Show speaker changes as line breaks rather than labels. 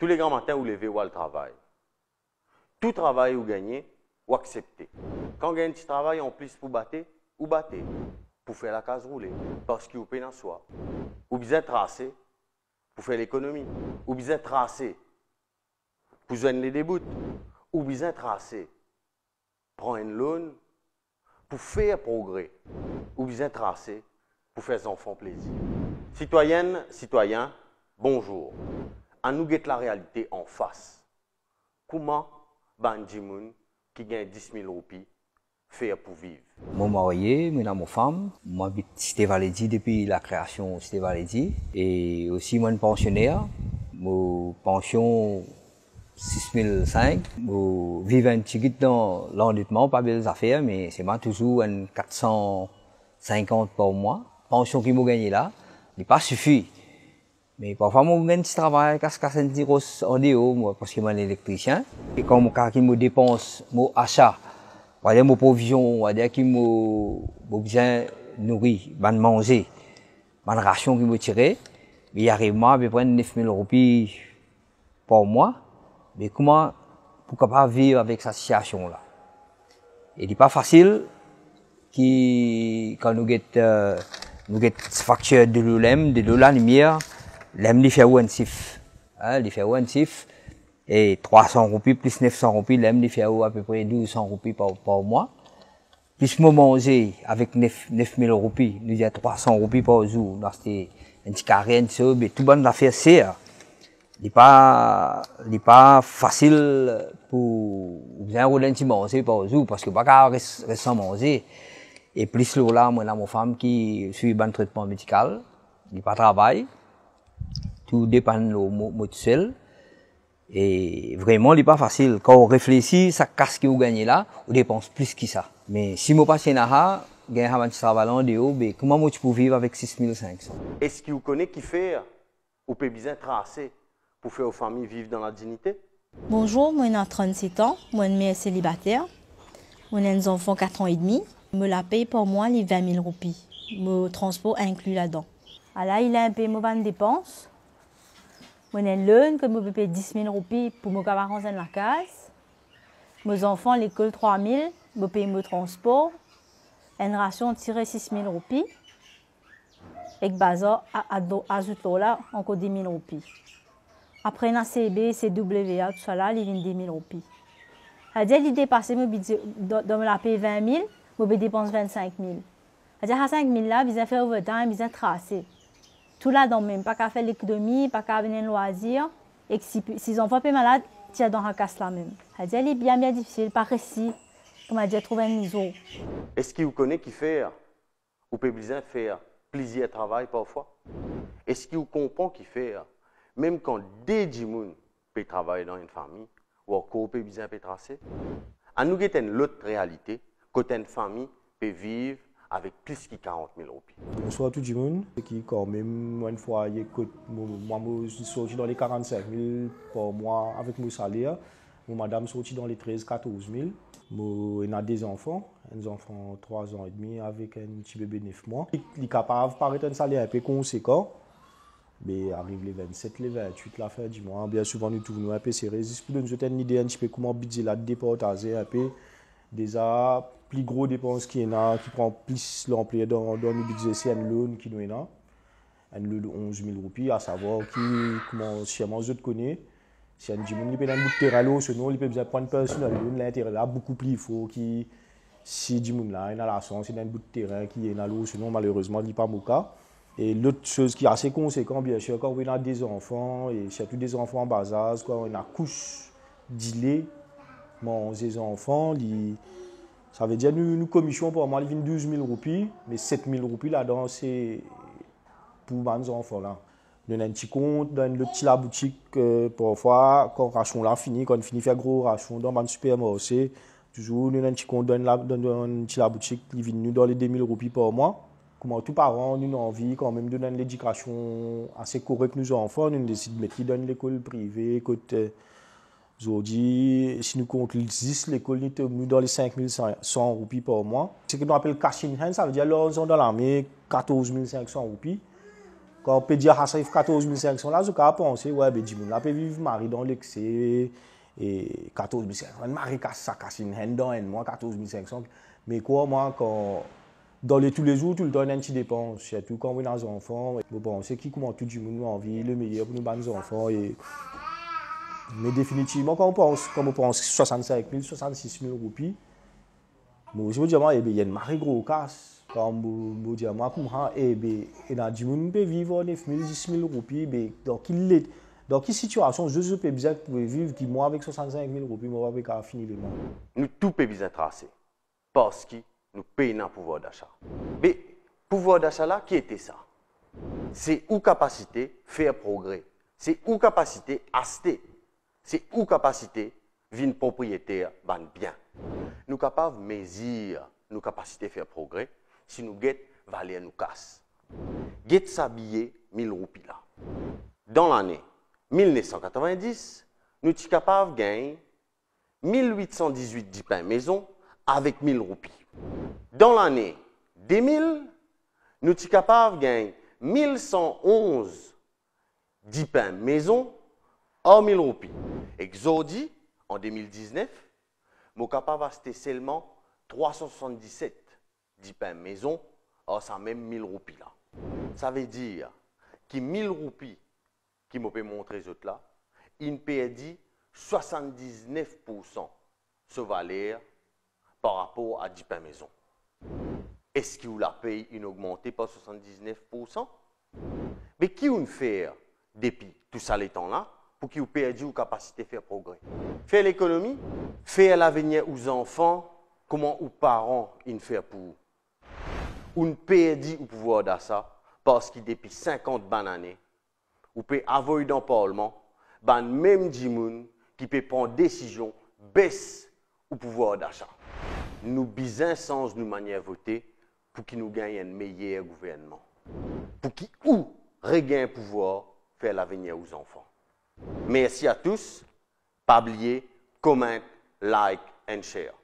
Tous les grands matins, vous levez ou le travail. Tout travail vous gagnez ou acceptez. Quand vous gagnez un petit travail en plus pour battre, ou battre pour faire la case roulée parce que vous payez en soi. Ou bien tracé pour faire l'économie. Ou bien tracé pour joindre les débuts. Ou bien tracé prendre une loan pour faire progrès. Ou bien tracé pour faire enfants plaisir. Citoyennes, citoyens, bonjour. À nous guette la réalité en face. Comment Banjimoun, qui gagne 10 000 roupies, fait pour vivre?
Moi marié, moi mon femme, moi habite Cité Valédi depuis la création de Cité. Et aussi moi pensionnaire, mon pension 6005. Je vis un petit peu dans l'endettement, pas belles affaires, mais c'est toujours un 450 par mois. Pension qui m'a gagné là, n'est pas suffit. Parfois, même si je travaille, quand je un petit en déo, moi, parce que je suis électricien. Et quand je qui me dépense, mon achat, voilà, mon provision, voilà, qui me, besoin nourrir, ben manger, ben ration qui me tire, mais arrive, moi, je prends 9000 roupies par mois. Mais comment, pour pas vivre avec cette situation-là? Il n'est pas facile, qui, quand nous avons, euh, nous avons facture de l'OLEM, de la lumière, l'aime les fait sif. Hein, les fait sif. Et 300 roupies plus 900 roupies, l'aime les fait à peu près 1200 roupies par, par mois. Plus moi manger avec 9, 9000 roupies, nous avons 300 roupies par jour. Là, c'était un petit carré, un mais tout bon l'affaire, c'est, il n'est pas, il pas facile pour, rouler un petit manger par jour, parce que pas qu'à rester sans manger. Et plus là, moi, là, mon femme qui suit un traitement médical, il n'est pas travail tout dépend de seul. Et vraiment, il n'est pas facile. Quand on réfléchit, ça casse que vous gagnez là, on dépense plus que ça. Mais si je passe là, je gagne un travail en haut, mais comment je peux vivre avec 6500
Est-ce que vous connaissez qui fait ou peut bien tracer pour faire aux familles vivre dans la dignité?
Bonjour, moi j'ai 37 ans, moi je suis célibataire. Moi j'ai des enfants 4 ans et demi. Je la paye pour moi les 20 000 roupies. Mon transport inclus là-dedans. Alors il a un peu de dépenses. Moi, j'ai l'un que je payer 10 000 roupies pour mes camarades dans la case. Mes enfants, l'école 3 000, je paye mon transport. Une ration tirée 6 000 roupies. Et bazar, ajoute là, encore 10 000 roupies. Après, dans CB, CWA, tout ça là, il vient 10 000 roupies. C'est-à-dire, mon budget, dans la paye 20 000, je dépense 25 000. C'est-à-dire, à 5 000 là, ils ont fait overtime, ils ont tracé tout là dans même, pas qu'à faire l'économie, pas qu'à venir loisir. Et que si, si les enfants sont malades, tu dans la casse là même. C'est est bien, bien difficile, pas récit. On m'a dit trouver un niveau.
Est-ce qu'il vous connaît qui fait, ou peut faire plaisir à travail parfois? Est-ce qu'il vous comprend qui fait, même quand des gens peuvent travailler dans une famille, ou encore peut bien tracer? À nous, il y a une autre réalité, quand une famille peut vivre avec plus que 40 000 roupies.
Bonsoir tout le monde. Qui quand même, une fois, moi, je suis sorti dans les 45 000 par mois avec mon salaire. Mon madame sorti dans les 13 14 000. Moi, a des enfants, un enfant 3 ans et demi avec un petit bébé 9 mois. Il est capable de paraître un salaire un peu conséquent. Mais arrive les 27, les 28, la fin du mois, bien souvent nous tournons un peu serré. C'est pour nous donner une idée un petit peu comment budget la déporter un peu. Déjà, plus gros dépenses qui en a, qui prend plus l'employé dans, dans le budget, c'est un loan qui nous est là. Un loan de 11 000 roupies, à savoir qui, comment, si je connais. Si un dimanche, il un bout de terrain là, sinon, il peut besoin prendre personne, loan, l'intérêt là, beaucoup plus fort qui, si dimanche là, il a la chance, il a un bout de terrain qui est là, sinon, malheureusement, il n'est pas mon cas. Et l'autre chose qui est assez conséquente, bien sûr, quand on a des enfants, et surtout des enfants en bas âge, quand on a couche d'îlets, mon des enfants, ça veut dire nous, nous commission pour moi, il vient 12 000 roupies, mais 7 000 roupies là-dedans, c'est pour mes enfants là. Avons un petit compte dans le petit la boutique, euh, parfois, quand le ration là fini, quand on finit faire gros ration dans le supermarché, toujours avons un petit compte dans la, dans, la boutique, il vient nous dans les 2 000 roupies par mois. Comme tous parents, nous avons envie quand même de donner l'éducation assez correcte nos enfants, nous décidons de mettre dans l'école privée, côté Aujourd'hui, si nous comptons 10, l'école est dans les 5100 roupies par mois. Ce que nous appelons cash in hand, ça veut dire qu'ils ont dans l'armée 14 500 roupies. Quand on peut dire que ça 14 500, là, je peux penser, ouais, ben, dis là, peut vivre mari dans l'excès, et 14 500. Mari casse ça, casse une haine dans moi, 14 500. Mais quoi, moi, quand, dans les tous les jours, tout le temps, y a une petite dépense. Surtout quand on a des enfants. Bon, c'est qui comment tout le monde envie, le meilleur pour nous, nos enfants. Mais définitivement, quand on pense, quand on pense 65 000, 66 000 roupies, je veux dire, il y a une marée gros casse. Quand je dis, moi, comment, eh il a des gens qui vivre 9 000, 10 000 roupies, mais dans quelle, dans quelle situation? Je peux bien pour vivre qui, moi, avec 65 000 roupies, moi, avec un fini le mois
Nous, tout peut bien tracer. Parce que nous payons un pouvoir d'achat. Mais, pouvoir d'achat là, qui était ça? C'est ou capacité faire progrès. C'est ou capacité acheter. C'est ou capacité vin propriétaire ban bien. Nous capables de mesurer nos capacités de faire progrès si nous guettons valer nous casse. Guette s'habiller 1000 roupies là. Dans l'année 1990, nous sommes capables de gagner 1818 10 pains maison avec 1000 roupies. Dans l'année 2000, nous sommes capables de gagner 1111 10 pains maison en 1000 roupies. Exodi, en 2019, nous sommes capables d'acheter seulement 377 10 pains maison, or ça même 1000 roupies là. Ça veut dire que 1000 roupies qui m'ont montré autres là, il perdit 79% ce valeur par rapport à 10 pains maison. Est-ce vous la paye une augmentée par 79% Mais qui vous fait depuis tout ça les temps là pour qu'ils perdu vos capacités de faire progrès Faire l'économie, faire l'avenir aux enfants, comment aux parents ils font pour ou ne perdu au pouvoir d'achat parce que depuis 50 bonnes années, vous pouvez avoir dans le Parlement, ben même gens qui peut prendre décision baisse au pouvoir d'achat. Nous besoin sans nous manière voter pour qu'ils nous gagnent un meilleur gouvernement. Pour qu'ils ou regagnent pouvoir faire l'avenir aux enfants. Merci à tous. Pas oublier, comment, like and share.